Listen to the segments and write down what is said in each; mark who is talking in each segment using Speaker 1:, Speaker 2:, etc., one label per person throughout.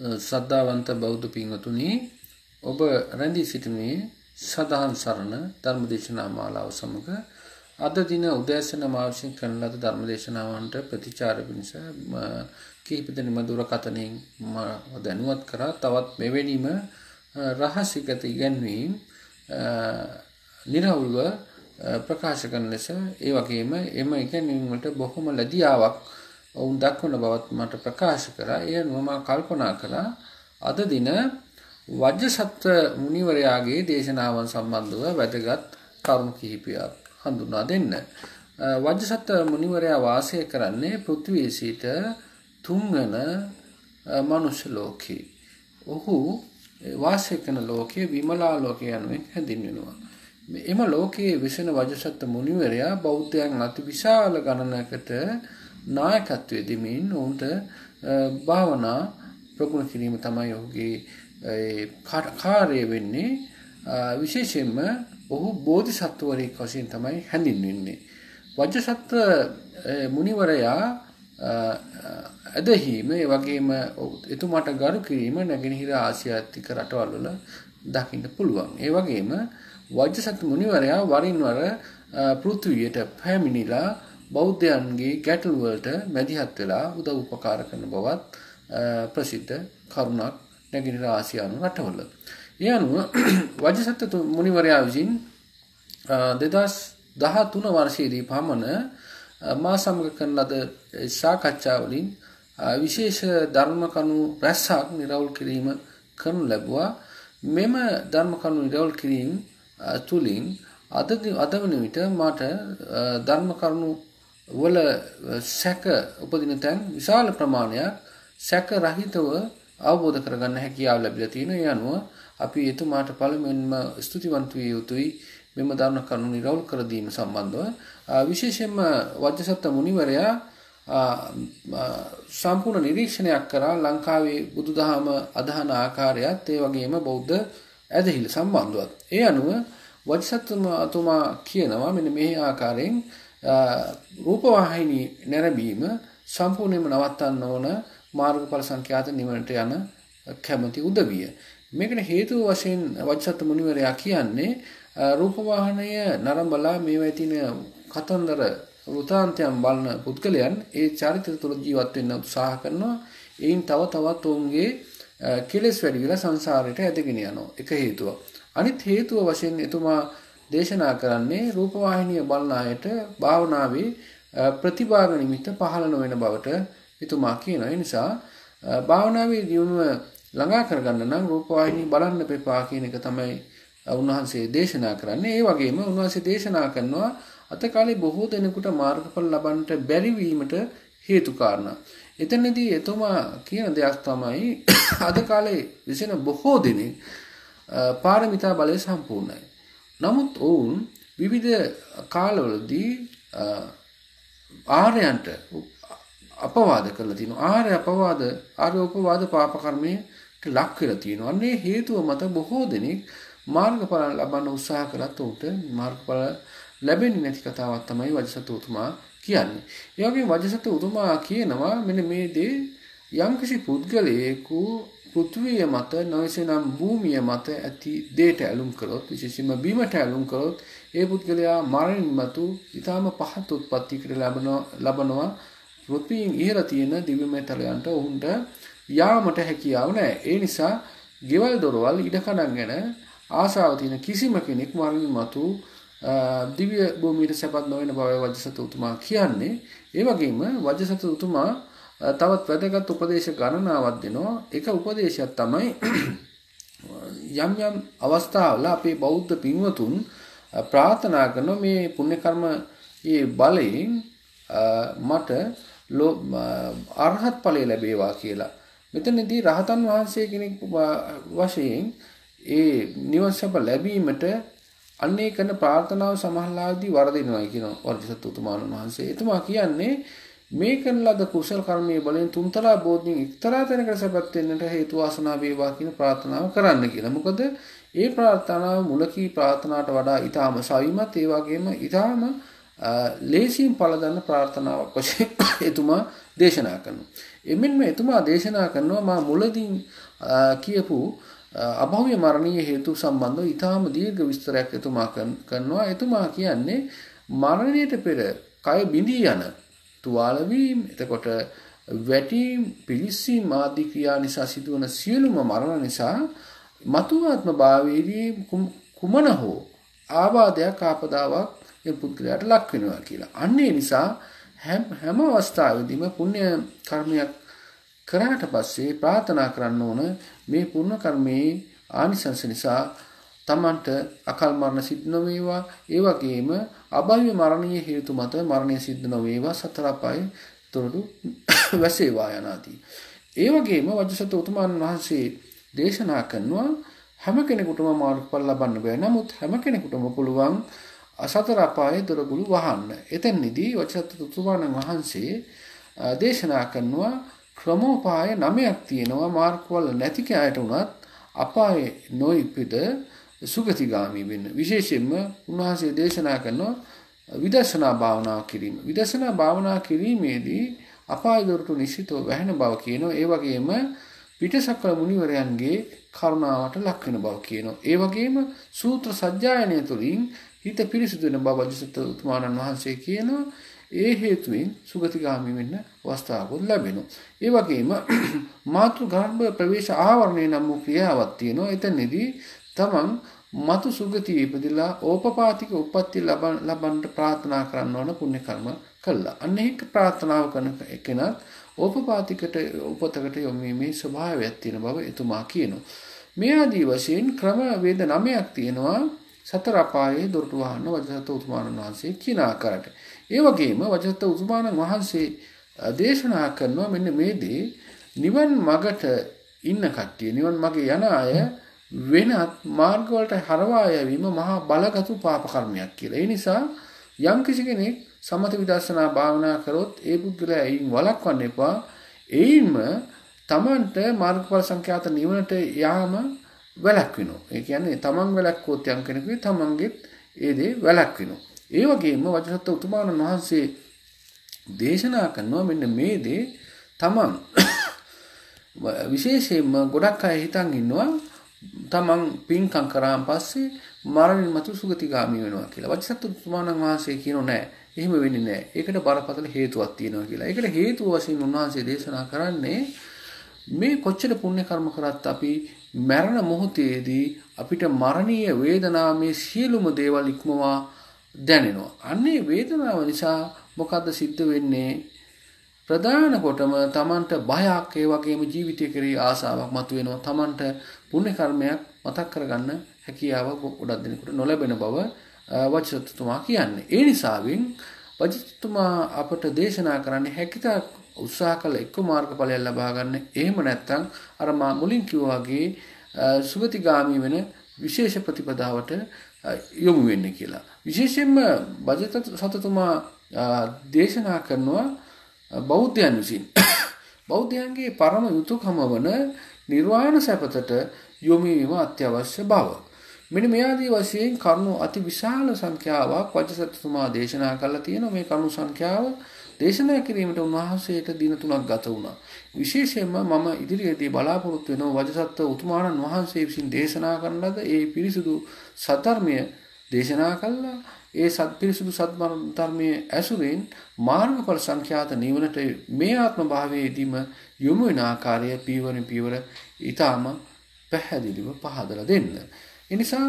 Speaker 1: සද්ධාවන්ත බෞද්ධ පින්වතුනි ඔබ රැඳී සිටිනේ සදාන් සරණ ධර්මදේශනා මාලාව සමග. අද දින උදෑසන මාවසින් කරන ලද ධර්මදේශනාවන්ට ප්‍රතිචාර පිණිස කිහිප දෙනෙම දුරකථනයෙන් දැනුවත් කරා. තවත් මෙවැනිම රහසිගත ඉගැන්වීම් නිරවුල්ව ප්‍රකාශ කරන ලෙස ඒ වගේම එම ඉගැන්වීම් වලට බොහොම ලැදියාවක් ඔවුන් දක්වන බවත් මට ප්‍රකාශ කරා. එය මම කල්පනා කළා අද දින වජ්‍රසත්ත්ව මුනිවරයාගේ දේශනාවන් සම්බන්ධව වැදගත් කරුණු කිහිපයක් හඳුනා දෙන්න. වජ්‍රසත්ත්ව මුනිවරයා වාසය කරන්නේ පෘථිවියේ සිට තුන්වන මනුෂ්‍ය ලෝකේ. ඔහු වාසය කරන ලෝකයේ විමලා ලෝකය යනුවෙන් හැඳින්වෙනවා. එම ලෝකයේ විසෙන වජසත්ත මුනිවරයා බෞද්ධයන් අති විශාල ගණනකට නායකත්වය දෙමින් ඔවුන්ට භාවනා ප්‍රගුණ කිරීම තමයි ඔහුගේ කාර්යය වෙන්නේ විශේෂයෙන්ම ඔහු බෝධිසත්වවරයෙක් වශයෙන් තමයි හැඳින්වෙන්නේ. වජ්‍රසත්ව මුනිවරයා ඇදහීම ඒ වගේම එතුමාට ගරු කිරීම නැගෙනහිර ආසියාතික රටවල් වල දකින්න පුළුවන්. ඒ වගේම වජ්‍රසත්ව මුනිවරයා වරින් වර පෘථුවියට පැමිණිලා බෞද්ධයන්ගේ ගැටළු වලට මැදිහත් වෙලා උදව් උපකාර කරන බවත් ප්‍රසිද්ධ කරුණක් නැගෙනහිර ආසියානු රටවල. ඒ අනුව වජ්‍රසත්ව මුනිවරයා විසින් 2013 වර්ෂයේදී පමණ මා සමග කරන ලද සාකච්ඡා වලින් විශේෂ ධර්ම කණු රැස්සක් නිරවුල් කිරීම කරනු ලැබුවා. මෙම ධර්ම කණු නිරවුල් කිරීම තුලින් අද අද වන විට මට ධර්ම කරුණු වල සැක උපදින තැන් විශාල ප්‍රමාණයක් සැක රහිතව අවබෝධ කරගන්න හැකියාව ලැබිලා තියෙනවා. ඒ අනුව අපි එතුමාට පළමුවෙන්ම ස්තුතිවන්ත විය යුතුයි මෙම ධර්ම කරුණු නිරවුල් කර දීම සම්බන්ධව. විශේෂයෙන්ම වජ්‍රසත්ත මුනිවරයා සම්පූර්ණ නිරීක්ෂණයක් කරා ලංකාවේ බුදුදහම අදහන ආකාරයත් ඒ වගේම බෞද්ධ ඇදහිල්ල සම්බන්ධවත්. ඒ අනුව වජ්‍රසත්තුමා කියනවා මෙන්න මේ ආකාරයෙන් රූපවාහිනී නැරඹීම සම්පූර්ණයෙන්ම නවත්තන්න ඕන මාර්ගඵල සංඛ්‍යාත නිවනට යන කැමැති උදවිය. මේකට හේතුව වශයෙන් වජ්ජත් මුනිවරයා කියන්නේ රූපවාහනය නරඹලා මේවා තියෙන කතන්දර වෘතාන්තයන් බලන පුද්ගලයන් ඒ චරිතය තුළ ජීවත් වෙන්න උත්සාහ කරනවා. එයින් තව තවත් ඔවුන්ගේ කෙලෙස් වැඩි වෙලා සංසාරයට ඇදගෙන යනවා. එක හේතුවක්. අනිත් හේතුව වශයෙන් එතුමා දේශනා කරන්නේ රූපවාහිනිය බලන අයට භාවනාවේ ප්‍රතිභාග නිමිත්ත පහළ නොවන බවට එතුමා කියනවා. ඒ නිසා භාවනාවේ දියුණුව ළඟා කරගන්න නම් රූපවාහිනිය බලන්න එපා කියන එක තමයි උන්වහන්සේ දේශනා කරන්නේ. ඒ වගේම උන්වහන්සේ දේශනා කරනවා අත කාලේ බොහෝ දෙනෙකුට මාර්ගඵල ලබන්නට බැරි වීමට හේතු කාරණා. එතනදී එතුමා කියන දෙයක් තමයි අද කාලේ විසෙන බොහෝ දෙනෙක් පාරමිතා බලය සම්පූර්ණයි. නමුත් ඔවුන් විවිධ කාලවලදී ආර්යයන්ට අපවාද කරලා තියෙනවා. ආර්ය අපවාද, ආර්ය උපවාද පාප කර්මයට ලක් වෙලා තියෙනවා. අන්නේ හේතුව මත බොහෝ දෙනෙක් මාර්ගඵල ලබන්න උත්සාහ කළත් උන්ට මාර්ගඵල ලැබෙන්නේ නැති කතාවක් තමයි වජසත උතුමා කියන්නේ. ඒ වගේම වජසත උතුමා කියනවා මෙන්න මේ දේ යම්කිසි පුද්ගලයෙකු පෘථුවිය මත නොවසනම් භූමිය මත ඇති දේට ඇලුම් කළොත් විශේෂයෙන්ම බිමට ඇලුම් කළොත් ඒ පුද්ගලයා මරණින් මතු ඊටාම පහත් උත්පත්තියකට ලබනවා පෘථිවියෙන් ඉහළ තියෙන දිව්‍යමය තලයන්ට ඔවුන්ට යාමට හැකියාව නැහැ. ඒ නිසා ගෙවල් දොරවල් ඉඩකඩම් ගැන ආශාව තියෙන කිසිම කෙනෙක් මරණින් මතු දිව්‍ය භූමියට සැපත් නොවන බව වජසත උතුමා කියන්නේ. ඒ වගේම වජසත උතුමා තවත් වැදගත් උපදේශ ගණනාවක් දෙනවා. එක උපදේශයක් තමයි යම් යම් අවස්ථාවල අපේ බෞද්ධ පින්වතුන් ප්‍රාර්ථනා කරන මේ පුණ්‍ය කර්ම ඒ බලයෙන් මට අරහත් ඵලය ලැබේවා කියලා. මෙතනදී රහතන් වහන්සේ කෙනෙක් වශයෙන් ඒ නිවන් සප ලැබීමට අන්නේ කරන ප්‍රාර්ථනාව සමහරලාදී වරදිනවා කියන වර්ධිසත් උතුමාණන් වහන්සේ. එතුමා කියන්නේ මේ කරන ලද කුසල කර්මයේ බලෙන් තුන්තරා බෝධින් එක්තරා තැනකට සැපත් වෙන්නට හේතු වාසනා වේවා කියන ප්‍රාර්ථනාව කරන්න කියලා. මොකද ඒ ප්‍රාර්ථනාව මුලකී ප්‍රාර්ථනාවට වඩා ඊටාම සවිමත් ඒ වගේම ඊටාම ලේසියෙන් පළ ගන්න ප්‍රාර්ථනාවක් වශයෙන් එතුමා දේශනා කරනවා. එමෙන්ම එතුමා දේශනා කරනවා මා මුලදී කියපු අභව්‍ය මරණීය හේතු සම්බන්ධව ඊටාම දීර්ඝ විස්තරයක් එතුමා කරනවා. එතුමා කියන්නේ මරණයට පෙර කය බිඳී යන තුවාල වීම, එතකොට වැටීම්, පිලිස්සීම් ආදී ක්‍රියා නිසා සිදුවන සියලුම මරණ නිසා මතු ආත්ම භාවයේදී කුමන හෝ ආබාධයක් ආපදාවක් ඒ පුද්ගලයාට ලක් වෙනවා කියලා. අන්න ඒ නිසා හැම අවස්ථාවෙදීම පුණ්‍ය කර්මයක් කරාට පස්සේ ප්‍රාර්ථනා කරන්න ඕන මේ පුණ්‍ය කර්මයේ ආනිසංස නිසා තමන්ට අකල් මරණ සිද්ධ නොවේවා ඒ වගේම අභව්‍ය මරණීය හේතු මත මරණය සිද්ධ නොවේවා සතර අපායේ තොරතු වැසේවා යනාදී. ඒ වගේම වජ්‍රසත උතුමන් වහන්සේ දේශනා කරනවා හැම කෙනෙකුටම මාර්ගඵල ලබන්න බෑ. නමුත් හැම කෙනෙකුටම පුළුවන් අසතර අපායේ දොරගුළු වහන්න. එතෙන්දී වචසත් උතුමන් වහන්සේ දේශනා කරනවා ක්‍රමෝපාය නමයක් තියෙනවා මාර්ගඵල නැති කයට උනත් අපායේ නොඉපිද සුගතිගාමී වෙන්න. විශේෂයෙන්ම උන්වහන්සේ දේශනා කරනවා විදර්ශනා භාවනා කිරීම. විදර්ශනා භාවනා කිරීමේදී අපාය දොරටු නිශ්චිතව වැහෙන බව කියනවා. ඒ වගේම පිටසක්වල මුනිවරයන්ගේ කරුණාවට ලක් වෙන බව කියනවා. ඒ වගේම සූත්‍ර සජ්ජායනය තුළින් හිත පිරිසුදු වෙන බව අජිසත් උතුමාණන් වහන්සේ කියනවා. ඒ හේතුවෙන් සුගතිගාමී වෙන්න අවස්ථාවක් ලැබෙනවා. ඒ වගේම මාතෘ ගර්භ ප්‍රවේශ ආවරණය නම් වූ ක්‍රියාවක් තියෙනවා. එතනදී තමන් මතු සුගතියේ ඉපදිලා ඕපපාතික උප්පත්ති ලබන්න ප්‍රාර්ථනා කරන්න ඕන පුණ්‍ය කර්ම කළා. අන්න ඒක ප්‍රාර්ථනාව කරන එකනත් ඕපපාතිකට උපතකට යොමීමේ ස්වභාවයක් තියෙන බව එතුමා කියනවා. මේ ආදී වශයෙන් ක්‍රම වේද නමයක් තියෙනවා සතර අපායේ දොරටු වහන්න වජසත උතුමාණන් වහන්සේ කියන ආකාරයට. ඒ වගේම වජසත උතුමාණන් වහන්සේ දේශනා කරනවා මෙන්න මේ දේ නිවන් මගට ඉන්න කට්ටිය නිවන් මගේ යන අය වෙනත් මාර්ගවලට හරවා යැවීම මහා බලගතු පාප කර්මයක් කියලා. ඒ නිසා යම් කිසි කෙනෙක් සමත විදර්ශනා භාවනා කරොත් ඒ පුද්ගලයා එයින් වළක්වන්න එපා. එයින්ම තමන්ට මාර්ගඵල සංඛ්‍යාත නිවනට යාම වැළැක්වෙනවා. ඒ කියන්නේ තමන් වැළැක්වුවොත් යම් කෙනෙකුගේ තමන්ගෙත් ඒ දේ වැළැක්වෙනවා. ඒ වගේම වජසත් උතුමාණන් වහන්සේ දේශනා කරනවා මෙන්න මේ දේ තමන් විශේෂයෙන්ම ගොඩක් අය හිතන් ඉන්නවා තමන් පින්කම් කරාන් පස්සේ මරණින් මතු සුගතිගාමී වෙනවා කියලා. වජසත් උතුමාණන් වහන්සේ කියනෝ නෑ. එහෙම වෙන්නේ නෑ. ඒකට බරපතල හේතුවක් තියෙනවා කියලා. ඒකට හේතුව වශයෙන් උන්වහන්සේ දේශනා කරන්නේ මේ කොච්චර පුණ්‍ය කර්ම කරත් අපි මරණ මොහොතේදී අපිට මරණීය වේදනාවේ සියලුම දේවල් ඉක්මවා දැනෙනවා. අන්නේ වේදනාව නිසා මොකද්ද සිද්ධ වෙන්නේ? ප්‍රධාන කොටම Tamanට බයක් ඒ වගේම ජීවිතය කෙරෙහි ආසාවක් මතුවෙනවා. Tamanට පුණ්‍ය කර්මයක් මතක් කරගන්න හැකියාව ගොඩක් දෙනෙකුට නොලැබෙන බව වචසතුමා කියන්නේ. ඒ නිසාවෙන් වචසතුමා අපට දේශනා කරන්නේ හැකිතා උත්සාහ කළ එක්ක මාර්ගඵලයක් ලබා ගන්න. එහෙම නැත්නම් අර මා මුලින් කිව්වා වගේ සුගතිගාමී වෙන විශේෂ ප්‍රතිපදාවට යොමු වෙන්නේ කියලා. විශේෂයෙන්ම බජත සතතුමා දේශනා කරනවා බෞද්ධයන් විසින් බෞද්ධයන්ගේ පරම යුතුයකම වන නිර්වාණ සැපතට යොමු වීම අත්‍යවශ්‍ය බව. මෙන්න මේ ආදී වශයෙන් කරුණු අති විශාල සංඛ්‍යාවක් වජසත්තුමා දේශනා කළා තියෙනවා මේ කරුණු සංඛ්‍යාව දේශනා කිරීමට උන්වහන්සේට දින තුනක් ගත වුණා. විශේෂයෙන්ම මම ඉදිරියේදී බලාපොරොත්තු වෙනවා වජසත්ව උතුමාණන් වහන්සේ විසින් දේශනා කරන ලද ඒ පිරිසුදු සතරමය දේශනා කළා. ඒ සත් පිරිසුදු සත්මරණ ධර්මයේ ඇසුරෙන් මාර්ගඵල සංඛ්‍යාත නිවනට මේ ආත්ම භාවයේදීම යොමු වෙන ආකාරය පීවරින් පීවර ඊටාම පැහැදිලිව පහදලා දෙන්න. එනිසා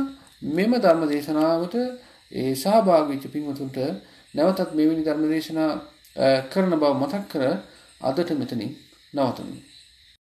Speaker 1: මෙම ධර්ම දේශනාවට ඒ සහභාගී වෙච්ච පින්වතුන්ට නැවතත් මෙවැනි ධර්ම දේශනා කරන බව මතක් කර අදට මෙතනින් නවතමු.